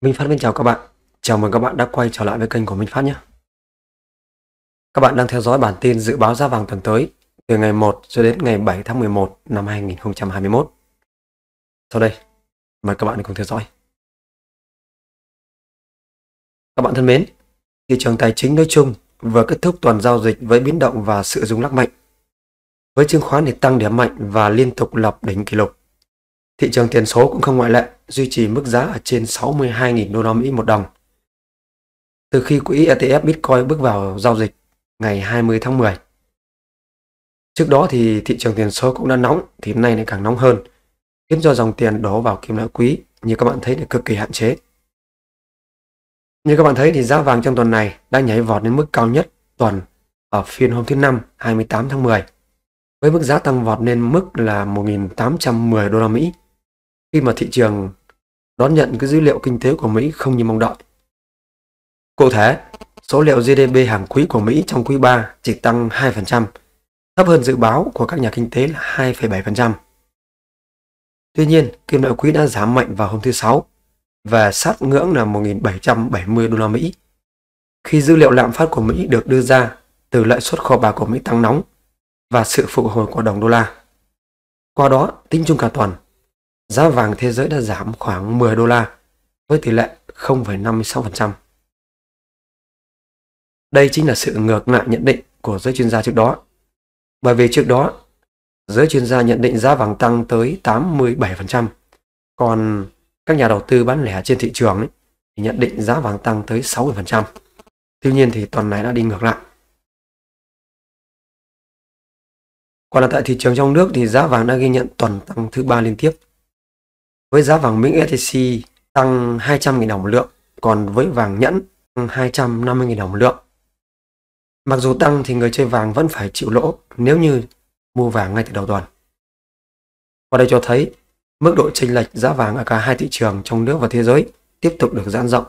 Minh Phát xin chào các bạn. Chào mừng các bạn đã quay trở lại với kênh của Minh Phát nhé. Các bạn đang theo dõi bản tin dự báo giá vàng tuần tới từ ngày 1 cho đến ngày 7 tháng 11 năm 2021. Sau đây, mời các bạn cùng theo dõi. Các bạn thân mến, thị trường tài chính nói chung vừa kết thúc tuần giao dịch với biến động và sự rung lắc mạnh. Với chứng khoán thì tăng điểm mạnh và liên tục lập đỉnh kỷ lục. Thị trường tiền số cũng không ngoại lệ, duy trì mức giá ở trên 62.000 đô la Mỹ một đồng. Từ khi quỹ ETF Bitcoin bước vào giao dịch ngày 20 tháng 10. Trước đó thì thị trường tiền số cũng đã nóng, thì hôm nay lại càng nóng hơn, khiến cho dòng tiền đổ vào kim loại quý như các bạn thấy là cực kỳ hạn chế. Như các bạn thấy thì giá vàng trong tuần này đã nhảy vọt đến mức cao nhất tuần ở phiên hôm thứ năm 28 tháng 10 với mức giá tăng vọt lên mức là 1.810 đô la Mỹ khi mà thị trường đón nhận cái dữ liệu kinh tế của Mỹ không như mong đợi. Cụ thể, số liệu GDP hàng quý của Mỹ trong quý 3 chỉ tăng 2%, thấp hơn dự báo của các nhà kinh tế là 2,7%. Tuy nhiên, kim loại quý đã giảm mạnh vào hôm thứ Sáu và sát ngưỡng là 1.770 đô la Mỹ. Khi dữ liệu lạm phát của Mỹ được đưa ra từ lợi suất kho bạc của Mỹ tăng nóng và sự phục hồi của đồng đô la. Qua đó, tính chung cả tuần, giá vàng thế giới đã giảm khoảng 10 đô la với tỷ lệ 0,56%. Đây chính là sự ngược lại nhận định của giới chuyên gia trước đó. Bởi vì trước đó, giới chuyên gia nhận định giá vàng tăng tới 87%, còn các nhà đầu tư bán lẻ trên thị trường ấy, thì nhận định giá vàng tăng tới 60%. Tuy nhiên thì tuần này đã đi ngược lại. Còn là tại thị trường trong nước thì giá vàng đã ghi nhận tuần tăng thứ ba liên tiếp. Với giá vàng miếng SJC tăng 200.000 đồng một lượng, còn với vàng nhẫn tăng 250.000 đồng một lượng. Mặc dù tăng thì người chơi vàng vẫn phải chịu lỗ nếu như mua vàng ngay từ đầu tuần. Qua đây cho thấy mức độ chênh lệch giá vàng ở cả hai thị trường trong nước và thế giới tiếp tục được giãn rộng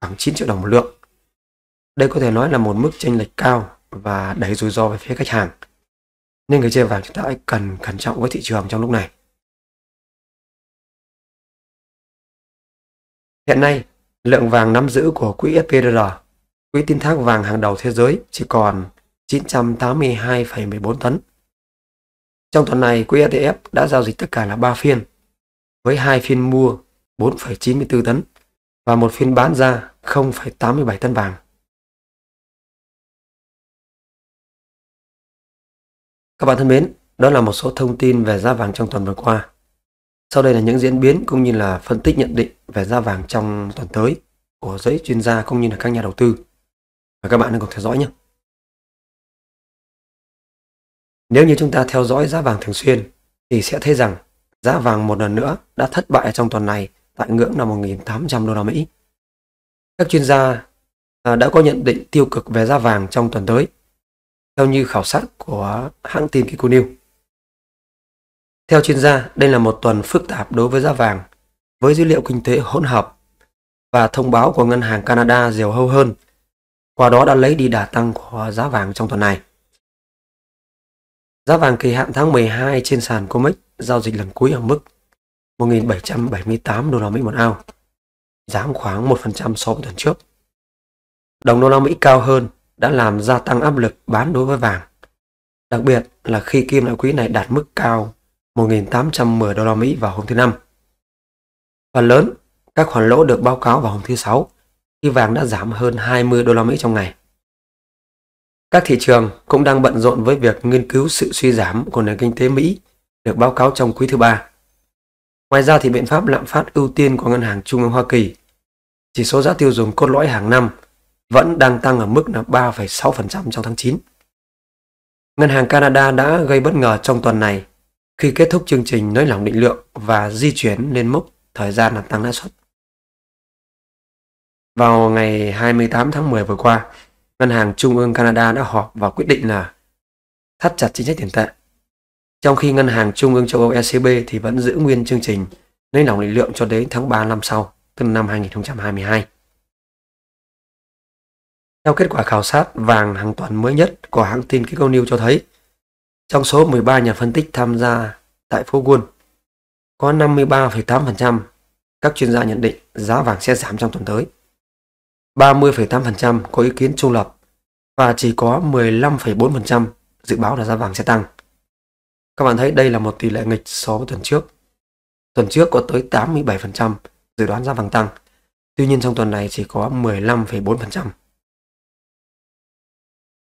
khoảng 9 triệu đồng một lượng. Đây có thể nói là một mức chênh lệch cao và đẩy rủi ro về phía khách hàng. Nên người chơi vàng chúng ta cần cẩn trọng với thị trường trong lúc này. Hiện nay, lượng vàng nắm giữ của quỹ SPDR, quỹ tin thác vàng hàng đầu thế giới chỉ còn 982,14 tấn. Trong tuần này, quỹ ETF đã giao dịch tất cả là 3 phiên, với hai phiên mua 4,94 tấn và một phiên bán ra 0,87 tấn vàng. Các bạn thân mến, đó là một số thông tin về giá vàng trong tuần vừa qua. Sau đây là những diễn biến cũng như là phân tích nhận định về giá vàng trong tuần tới của giới chuyên gia cũng như là các nhà đầu tư. Và các bạn đừng cùng theo dõi nhé. Nếu như chúng ta theo dõi giá vàng thường xuyên thì sẽ thấy rằng giá vàng một lần nữa đã thất bại trong tuần này tại ngưỡng là 1.800 đô la Mỹ. Các chuyên gia à, đã có nhận định tiêu cực về giá vàng trong tuần tới, theo như khảo sát của hãng tin Kiko theo chuyên gia, đây là một tuần phức tạp đối với giá vàng, với dữ liệu kinh tế hỗn hợp và thông báo của ngân hàng Canada diều hâu hơn, qua đó đã lấy đi đà tăng của giá vàng trong tuần này. Giá vàng kỳ hạn tháng 12 trên sàn COMEX giao dịch lần cuối ở mức 1.778 đô la Mỹ một ao, giảm khoảng 1% so với tuần trước. Đồng đô la Mỹ cao hơn đã làm gia tăng áp lực bán đối với vàng. Đặc biệt là khi kim loại quý này đạt mức cao 1.810 đô la Mỹ vào hôm thứ Năm. Phần lớn, các khoản lỗ được báo cáo vào hôm thứ Sáu khi vàng đã giảm hơn 20 đô la Mỹ trong ngày. Các thị trường cũng đang bận rộn với việc nghiên cứu sự suy giảm của nền kinh tế Mỹ được báo cáo trong quý thứ ba. Ngoài ra thì biện pháp lạm phát ưu tiên của Ngân hàng Trung ương Hoa Kỳ, chỉ số giá tiêu dùng cốt lõi hàng năm vẫn đang tăng ở mức là 3,6% trong tháng 9. Ngân hàng Canada đã gây bất ngờ trong tuần này khi kết thúc chương trình nới lỏng định lượng và di chuyển lên mốc thời gian làm tăng lãi suất. Vào ngày 28 tháng 10 vừa qua, Ngân hàng Trung ương Canada đã họp và quyết định là thắt chặt chính sách tiền tệ. Trong khi Ngân hàng Trung ương châu Âu ECB thì vẫn giữ nguyên chương trình nới lỏng định lượng cho đến tháng 3 năm sau, tức năm 2022. Theo kết quả khảo sát vàng hàng tuần mới nhất của hãng tin Kiko News cho thấy, trong số 13 nhà phân tích tham gia tại phố Wall, có 53,8% các chuyên gia nhận định giá vàng sẽ giảm trong tuần tới. 30,8% có ý kiến trung lập và chỉ có 15,4% dự báo là giá vàng sẽ tăng. Các bạn thấy đây là một tỷ lệ nghịch so với tuần trước. Tuần trước có tới 87% dự đoán giá vàng tăng, tuy nhiên trong tuần này chỉ có 15,4%.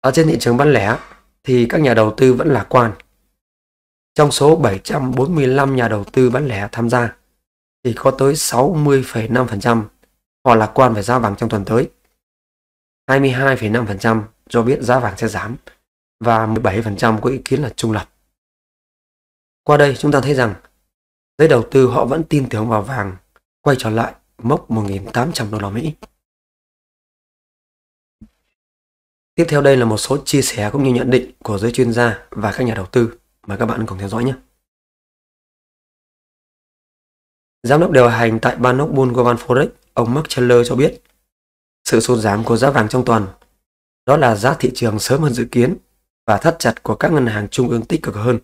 Ở trên thị trường bán lẻ thì các nhà đầu tư vẫn lạc quan. Trong số 745 nhà đầu tư bán lẻ tham gia thì có tới 60,5% họ lạc quan về giá vàng trong tuần tới. 22,5% cho biết giá vàng sẽ giảm và 17% có ý kiến là trung lập. Qua đây chúng ta thấy rằng giới đầu tư họ vẫn tin tưởng vào vàng quay trở lại mốc 1.800 đô la Mỹ. Tiếp theo đây là một số chia sẻ cũng như nhận định của giới chuyên gia và các nhà đầu tư. Mời các bạn cùng theo dõi nhé. Giám đốc điều hành tại Banok Bull Global Forex, ông Mark chandler cho biết, sự sụt giảm của giá vàng trong tuần đó là giá thị trường sớm hơn dự kiến và thắt chặt của các ngân hàng trung ương tích cực hơn.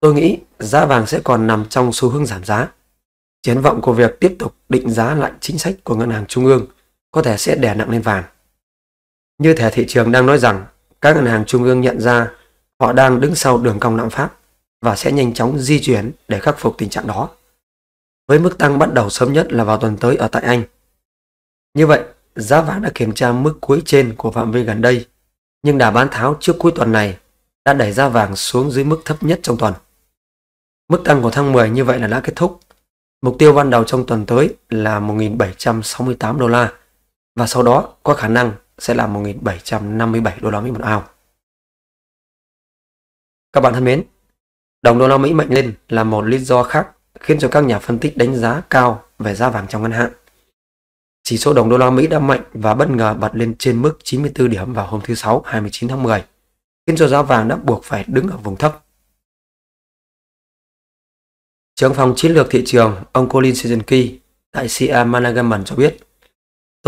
Tôi nghĩ giá vàng sẽ còn nằm trong xu hướng giảm giá. Triển vọng của việc tiếp tục định giá lại chính sách của ngân hàng trung ương có thể sẽ đè nặng lên vàng. Như thể thị trường đang nói rằng các ngân hàng trung ương nhận ra họ đang đứng sau đường cong lạm phát và sẽ nhanh chóng di chuyển để khắc phục tình trạng đó. Với mức tăng bắt đầu sớm nhất là vào tuần tới ở tại Anh. Như vậy, giá vàng đã kiểm tra mức cuối trên của phạm vi gần đây, nhưng đà bán tháo trước cuối tuần này đã đẩy giá vàng xuống dưới mức thấp nhất trong tuần. Mức tăng của tháng 10 như vậy là đã kết thúc. Mục tiêu ban đầu trong tuần tới là 1.768 đô la và sau đó có khả năng sẽ là 1.757 đô la Mỹ một ao. Các bạn thân mến, đồng đô la Mỹ mạnh lên là một lý do khác khiến cho các nhà phân tích đánh giá cao về giá vàng trong ngắn hạn. Chỉ số đồng đô la Mỹ đã mạnh và bất ngờ bật lên trên mức 94 điểm vào hôm thứ Sáu 29 tháng 10, khiến cho giá vàng đã buộc phải đứng ở vùng thấp. Trưởng phòng chiến lược thị trường, ông Colin Sezenki tại CA Management cho biết,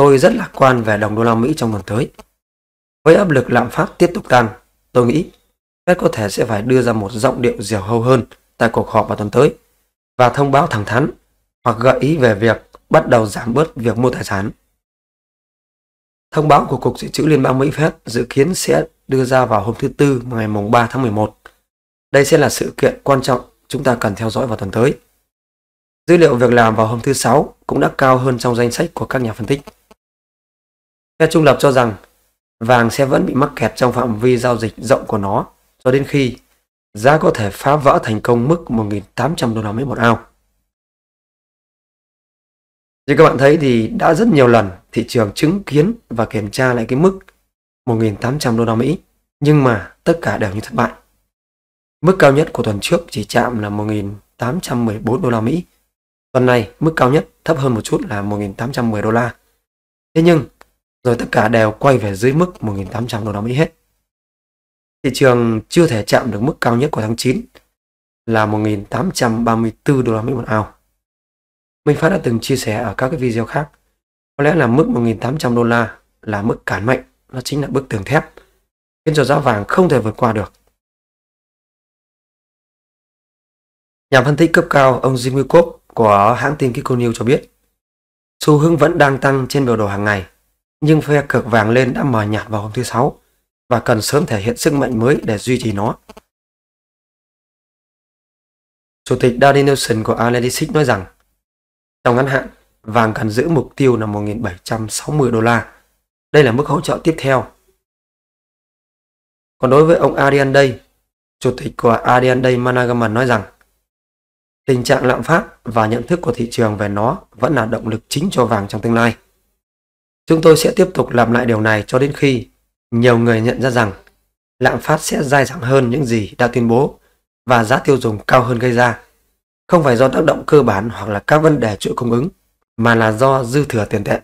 tôi rất lạc quan về đồng đô la Mỹ trong tuần tới. Với áp lực lạm phát tiếp tục tăng, tôi nghĩ Fed có thể sẽ phải đưa ra một giọng điệu dẻo hâu hơn tại cuộc họp vào tuần tới và thông báo thẳng thắn hoặc gợi ý về việc bắt đầu giảm bớt việc mua tài sản. Thông báo của Cục Dự trữ Liên bang Mỹ Fed dự kiến sẽ đưa ra vào hôm thứ Tư ngày 3 tháng 11. Đây sẽ là sự kiện quan trọng chúng ta cần theo dõi vào tuần tới. Dữ liệu việc làm vào hôm thứ Sáu cũng đã cao hơn trong danh sách của các nhà phân tích. Phe trung lập cho rằng vàng sẽ vẫn bị mắc kẹt trong phạm vi giao dịch rộng của nó, cho đến khi giá có thể phá vỡ thành công mức 1.800 đô la Mỹ một ao. Như các bạn thấy thì đã rất nhiều lần thị trường chứng kiến và kiểm tra lại cái mức 1.800 đô la Mỹ, nhưng mà tất cả đều như thất bại. Mức cao nhất của tuần trước chỉ chạm là 1.814 đô la Mỹ. Tuần này mức cao nhất thấp hơn một chút là 1.810 đô la. Thế nhưng rồi tất cả đều quay về dưới mức 1.800 đô la Mỹ hết. Thị trường chưa thể chạm được mức cao nhất của tháng 9 là 1.834 đô la Mỹ một ao. Minh Phát đã từng chia sẻ ở các cái video khác. Có lẽ là mức 1.800 đô la là mức cản mạnh, nó chính là bức tường thép, khiến cho giá vàng không thể vượt qua được. Nhà phân tích cấp cao ông Jim Wilcox của hãng tin Kiko News cho biết, xu hướng vẫn đang tăng trên biểu đồ hàng ngày, nhưng phe cực vàng lên đã mờ nhạt vào hôm thứ Sáu và cần sớm thể hiện sức mạnh mới để duy trì nó. Chủ tịch Danny Nelson của Analytics nói rằng, trong ngắn hạn, vàng cần giữ mục tiêu là 1.760 đô la. Đây là mức hỗ trợ tiếp theo. Còn đối với ông Arian Day, Chủ tịch của Arian Day Management nói rằng, tình trạng lạm phát và nhận thức của thị trường về nó vẫn là động lực chính cho vàng trong tương lai. Chúng tôi sẽ tiếp tục làm lại điều này cho đến khi nhiều người nhận ra rằng lạm phát sẽ dai dẳng hơn những gì đã tuyên bố và giá tiêu dùng cao hơn gây ra, không phải do tác động cơ bản hoặc là các vấn đề chuỗi cung ứng, mà là do dư thừa tiền tệ.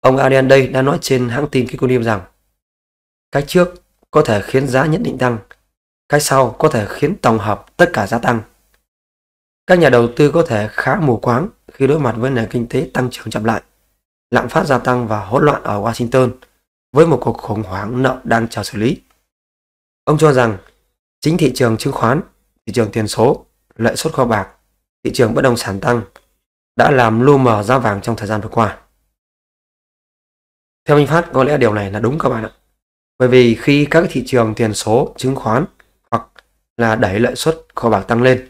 Ông Arian đây đã nói trên hãng tin Kikunim rằng cách trước có thể khiến giá nhất định tăng, cách sau có thể khiến tổng hợp tất cả giá tăng. Các nhà đầu tư có thể khá mù quáng khi đối mặt với nền kinh tế tăng trưởng chậm lại, lạm phát gia tăng và hỗn loạn ở Washington – với một cuộc khủng hoảng nợ đang chờ xử lý. Ông cho rằng chính thị trường chứng khoán, thị trường tiền số, lợi suất kho bạc thị trường bất động sản tăng đã làm lu mờ giá vàng trong thời gian vừa qua. Theo Minh Phát, có lẽ điều này là đúng các bạn ạ. Bởi vì khi các thị trường tiền số, chứng khoán hoặc là đẩy lợi suất kho bạc tăng lên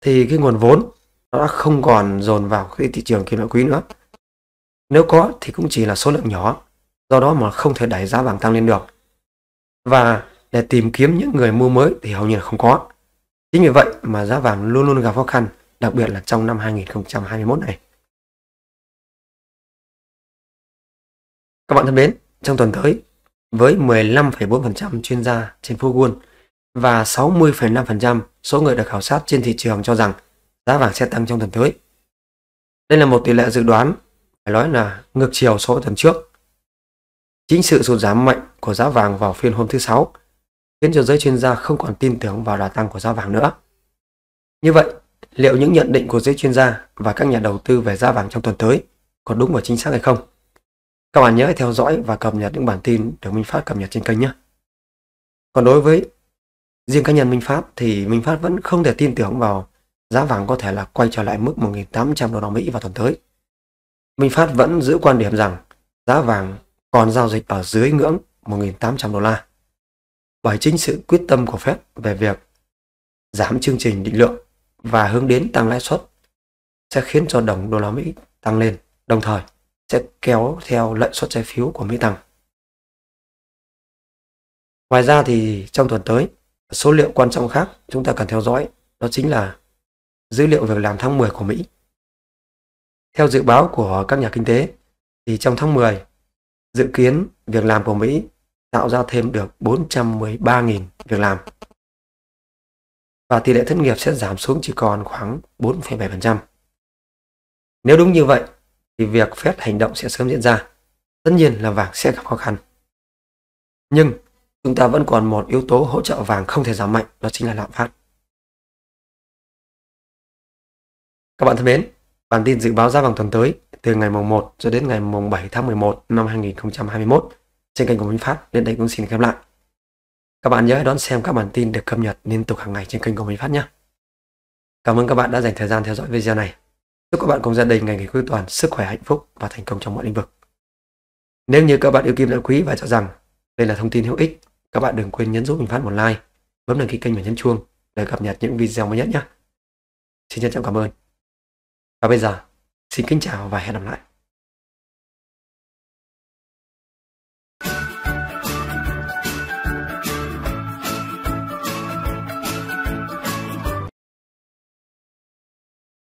thì cái nguồn vốn nó đã không còn dồn vào cái thị trường kim loại quý nữa. Nếu có thì cũng chỉ là số lượng nhỏ, do đó mà không thể đẩy giá vàng tăng lên được. Và để tìm kiếm những người mua mới thì hầu như là không có. Chính vì vậy mà giá vàng luôn luôn gặp khó khăn, đặc biệt là trong năm 2021 này. Các bạn thân mến, trong tuần tới, với 15,4% chuyên gia trên phố Wall và 60,5% số người được khảo sát trên thị trường cho rằng giá vàng sẽ tăng trong tuần tới. Đây là một tỷ lệ dự đoán, phải nói là ngược chiều so với tuần trước. Chính sự sụt giảm mạnh của giá vàng vào phiên hôm thứ Sáu khiến cho giới chuyên gia không còn tin tưởng vào đà tăng của giá vàng nữa. Như vậy, liệu những nhận định của giới chuyên gia và các nhà đầu tư về giá vàng trong tuần tới có đúng và chính xác hay không? Các bạn nhớ theo dõi và cập nhật những bản tin được Minh Phát cập nhật trên kênh nhé. Còn đối với riêng cá nhân Minh Phát thì Minh Phát vẫn không thể tin tưởng vào giá vàng có thể là quay trở lại mức 1.800 đô la Mỹ vào tuần tới. Minh Phát vẫn giữ quan điểm rằng giá vàng còn giao dịch ở dưới ngưỡng 1.800 đô la. Bởi chính sự quyết tâm của Fed về việc giảm chương trình định lượng và hướng đến tăng lãi suất sẽ khiến cho đồng đô la Mỹ tăng lên, đồng thời sẽ kéo theo lợi suất trái phiếu của Mỹ tăng. Ngoài ra thì trong tuần tới, số liệu quan trọng khác chúng ta cần theo dõi đó chính là dữ liệu việc làm tháng 10 của Mỹ. Theo dự báo của các nhà kinh tế thì trong tháng 10 dự kiến việc làm của Mỹ tạo ra thêm được 413.000 việc làm. Và tỷ lệ thất nghiệp sẽ giảm xuống chỉ còn khoảng 4,7%. Nếu đúng như vậy thì việc phép hành động sẽ sớm diễn ra. Tất nhiên là vàng sẽ gặp khó khăn. Nhưng chúng ta vẫn còn một yếu tố hỗ trợ vàng không thể giảm mạnh, đó chính là lạm phát. Các bạn thân mến, bản tin dự báo giá vàng tuần tới từ ngày mùng 1 cho đến ngày mùng 7 tháng 11 năm 2021 trên kênh của Minh Phát đến đây cũng xin khép lại. Các bạn nhớ đón xem các bản tin được cập nhật liên tục hàng ngày trên kênh của Minh Phát nhé. Cảm ơn các bạn đã dành thời gian theo dõi video này. Chúc các bạn cùng gia đình ngày nghỉ cuối tuần sức khỏe hạnh phúc và thành công trong mọi lĩnh vực. Nếu như các bạn yêu kim loại quý và cho rằng đây là thông tin hữu ích, các bạn đừng quên nhấn giúp mình phát một like, bấm đăng ký kênh và nhấn chuông để cập nhật những video mới nhất nhé. Xin trân trọng cảm ơn. Và bây giờ, xin kính chào và hẹn gặp lại.